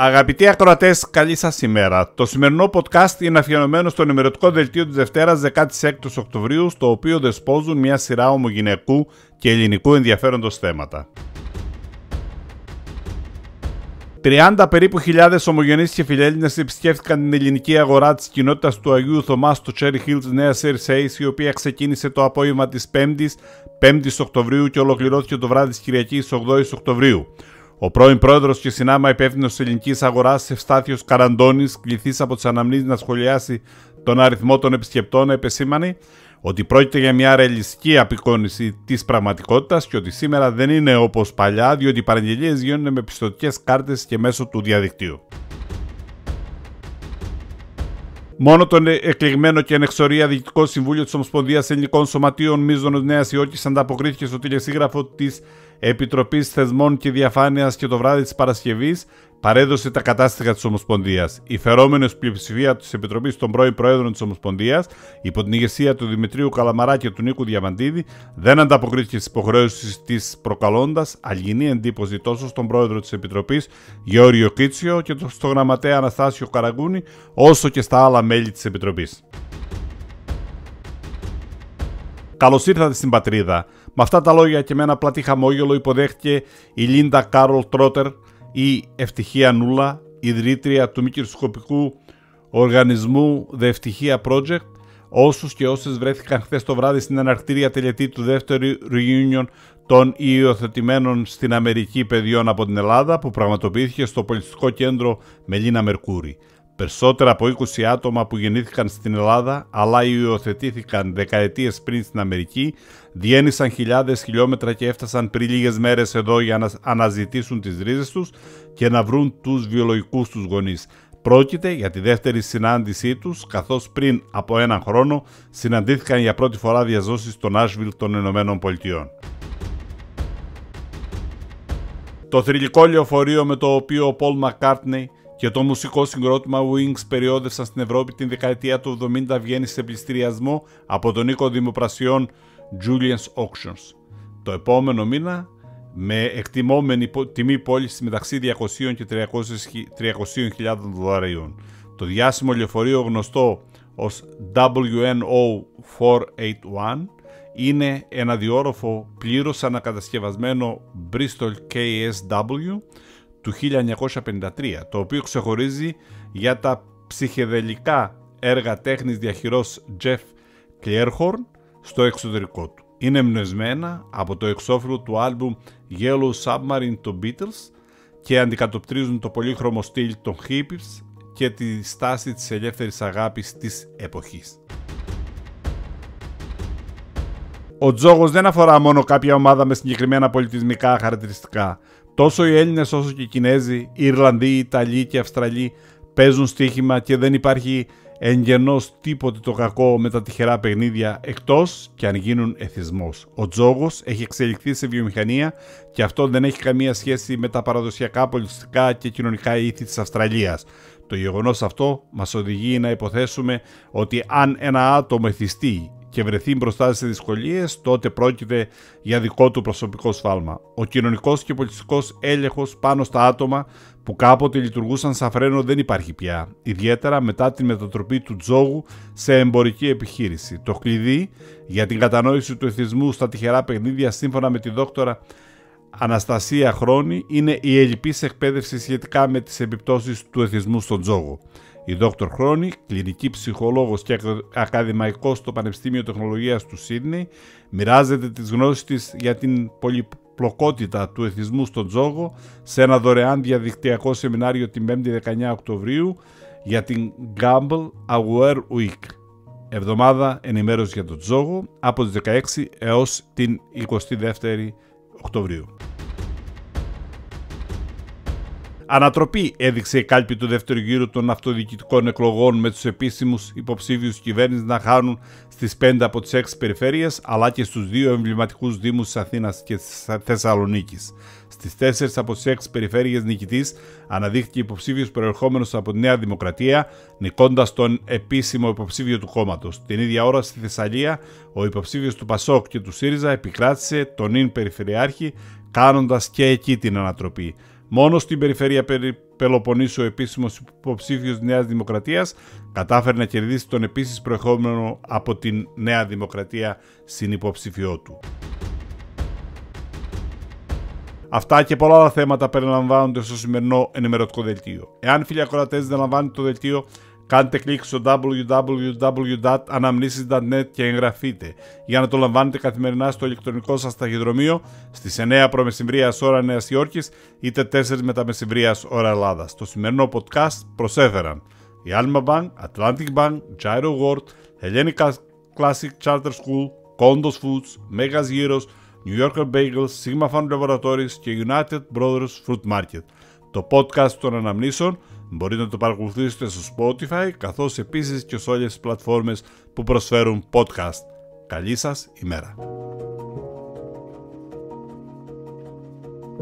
Αγαπητοί ακροατές, καλή σας ημέρα. Το σημερινό podcast είναι αφιερωμένο στο ενημερωτικό δελτίο της Δευτέρας 16 Οκτωβρίου, στο οποίο δεσπόζουν μια σειρά ομογενειακού και ελληνικού ενδιαφέροντος θέματα. 30 περίπου χιλιάδες ομογενείς και φιλέλληνες επισκέφθηκαν την ελληνική αγορά της κοινότητας του Αγίου Θωμάς στο Cherry Hills Νέα Σερσέη, η οποία ξεκίνησε το απόγευμα της 5η, 5η Οκτωβρίου και ολοκληρώθηκε το βράδυ της Κυριακής 8η Οκτωβρίου. Ο πρώην πρόεδρος και συνάμα υπεύθυνος της ελληνικής αγοράς, Ευστάθιος Καραντώνης, κληθεί από τις αναμνήσεις να σχολιάσει τον αριθμό των επισκεπτών, επεσήμανε ότι πρόκειται για μια ρεαλιστική απεικόνηση της πραγματικότητας και ότι σήμερα δεν είναι όπως παλιά, διότι οι παραγγελίες γίνονται με πιστοτικές κάρτες και μέσω του διαδικτύου. Μόνο το εκλεγμένο και ανεξορία Διοικητικό Συμβούλιο της Ομοσπονδίας Ελληνικών Σωματείων Μίζωνος Νέας Υόρκης ανταποκρίθηκε στο τηλεσίγραφο της Επιτροπής Θεσμών και Διαφάνειας και το βράδυ της Παρασκευής παρέδωσε τα κατάστοιχα της Ομοσπονδίας. Η φερόμενη πλειοψηφία της Επιτροπής των πρώην Προέδρων της Ομοσπονδίας, υπό την ηγεσία του Δημητρίου Καλαμαρά και του Νίκου Διαμαντίδη, δεν ανταποκρίθηκε στις υποχρεώσεις της, προκαλώντας αλγινή εντύπωση τόσο στον Πρόεδρο της Επιτροπής Γεώργιο Κίτσιο και στον Γραμματέα Αναστάσιο Καραγκούνη, όσο και στα άλλα μέλη της Επιτροπής. Καλώς ήρθατε στην πατρίδα. Με αυτά τα λόγια και με ένα πλατή χαμόγελο υποδέχτηκε η Λίντα Κάρολ Τρότερ, η Ευτυχία Νούλα, ιδρύτρια του μη κερδοσκοπικού οργανισμού The Ευτυχία Project, όσους και όσες βρέθηκαν χθες το βράδυ στην αναρκτήρια τελετή του δεύτερου reunion των υιοθετημένων στην Αμερική παιδιών από την Ελλάδα που πραγματοποιήθηκε στο πολιτιστικό κέντρο Μελίνα Μερκούρη. Περισσότερα από 20 άτομα που γεννήθηκαν στην Ελλάδα αλλά υιοθετήθηκαν δεκαετίες πριν στην Αμερική διένυσαν χιλιάδες χιλιόμετρα και έφτασαν πριν λίγες μέρες εδώ για να αναζητήσουν τις ρίζες τους και να βρουν τους βιολογικούς τους γονείς. Πρόκειται για τη δεύτερη συνάντησή τους, καθώς πριν από έναν χρόνο συναντήθηκαν για πρώτη φορά διαζώσεις στο Νάσβιλ των Ηνωμένων Πολιτειών. Το θρηλυκό λεωφορείο με το οποίο ο Πολ Μακκάρτνεϊ και το μουσικό συγκρότημα Wings περιόδευσαν στην Ευρώπη την δεκαετία του 70 βγαίνει σε πληστηριασμό από τον οίκο δημοπρασιών Julian's Auctions. Το επόμενο μήνα με εκτιμόμενη τιμή πώληση μεταξύ 200 και 300.000 δολαρίων. Το διάσημο λεωφορείο γνωστό ως WNO481 είναι ένα διόροφο πλήρως ανακατασκευασμένο Bristol KSW του 1953, το οποίο ξεχωρίζει για τα ψυχεδελικά έργα τέχνης διαχειρός Jeff Clairhorn στο εξωτερικό του. Είναι εμπνευσμένα από το εξώφυλλο του άλμπουμ Yellow Submarine των Beatles και αντικατοπτρίζουν το πολύχρωμο στυλ των hippies και τη στάση της ελεύθερης αγάπης της εποχής. Ο τζόγος δεν αφορά μόνο κάποια ομάδα με συγκεκριμένα πολιτισμικά χαρακτηριστικά. Τόσο οι Έλληνες όσο και οι Κινέζοι, οι Ιρλανδοί, οι Ιταλοί και οι Αυστραλοί παίζουν στοίχημα και δεν υπάρχει εγγενώς τίποτε το κακό με τα τυχερά παιχνίδια εκτός και αν γίνουν εθισμός. Ο τζόγος έχει εξελιχθεί σε βιομηχανία και αυτό δεν έχει καμία σχέση με τα παραδοσιακά πολιτιστικά και κοινωνικά ήθη της Αυστραλίας. Το γεγονός αυτό μας οδηγεί να υποθέσουμε ότι αν ένα άτομο εθιστεί και βρεθεί μπροστά σε δυσκολίες, τότε πρόκειται για δικό του προσωπικό σφάλμα. Ο κοινωνικός και πολιτιστικός έλεγχος πάνω στα άτομα που κάποτε λειτουργούσαν σαν φρένο δεν υπάρχει πια, ιδιαίτερα μετά την μετατροπή του τζόγου σε εμπορική επιχείρηση. Το κλειδί για την κατανόηση του εθισμού στα τυχερά παιχνίδια, σύμφωνα με τη δόκτωρα Αναστασία Χρόνη, είναι η ελλειπής εκπαίδευση σχετικά με τις επιπτώσεις του εθισμού στον τζόγο. Η Δόκτωρ Χρόνη, κλινική ψυχολόγος και ακαδημαϊκός στο Πανεπιστήμιο Τεχνολογίας του Σίδνεϊ, μοιράζεται τις γνώσεις της για την πολυπλοκότητα του εθισμού στον τζόγο σε ένα δωρεάν διαδικτυακό σεμινάριο την 5η 19 Οκτωβρίου για την Gamble Aware Week. Εβδομάδα ενημέρωσης για τον τζόγο από τις 16 έως την 22η Οκτωβρίου. Ανατροπή έδειξε η κάλπη του δεύτερου γύρου των αυτοδιοικητικών εκλογών με τους επίσημους υποψήφιους κυβέρνησης να χάνουν στις 5 από τις 6 περιφέρειες αλλά και στους δύο εμβληματικούς Δήμους της Αθήνας και της Θεσσαλονίκης. Στις 4 από τις 6 περιφέρειες νικητής αναδείχθηκε υποψήφιος προερχόμενος από τη Νέα Δημοκρατία, νικώντας τον επίσημο υποψήφιο του κόμματος. Την ίδια ώρα στη Θεσσαλία, ο υποψήφιος του Πασόκ και του ΣΥΡΙΖΑ επικράτησε τον ίν Περιφερειάρχη, κάνοντας και εκεί την ανατροπή. Μόνο στην περιφέρεια Πελοποννήσου ο επίσημος υποψήφιος Νέας Δημοκρατίας κατάφερε να κερδίσει τον επίσης προεχόμενο από την Νέα Δημοκρατία συνυποψηφιό του. Αυτά και πολλά άλλα θέματα περιλαμβάνονται στο σημερινό ενημερωτικό δελτίο. Εάν φίλοι ακροατές δεν λαμβάνετε το δελτίο, κάντε κλικ στο www.anamnesis.net και εγγραφείτε για να το λαμβάνετε καθημερινά στο ηλεκτρονικό σας ταχυδρομείο στις 9 προμεσημβρίας ώρα Νέας Υόρκης είτε 4 μεταμεσημβρίας ώρα Ελλάδας. Το σημερινό podcast προσέφεραν η Alma Bank, Atlantic Bank, Gyro World, Hellenic Classic Charter School, Condos Foods, Megas Gyros, New Yorker Bagels, Sigma Fund Laboratories και United Brothers Fruit Market. Το podcast των αναμνήσεων μπορείτε να το παρακολουθήσετε στο Spotify καθώς επίσης και σε όλες τις πλατφόρμες που προσφέρουν podcast. Καλή σας ημέρα.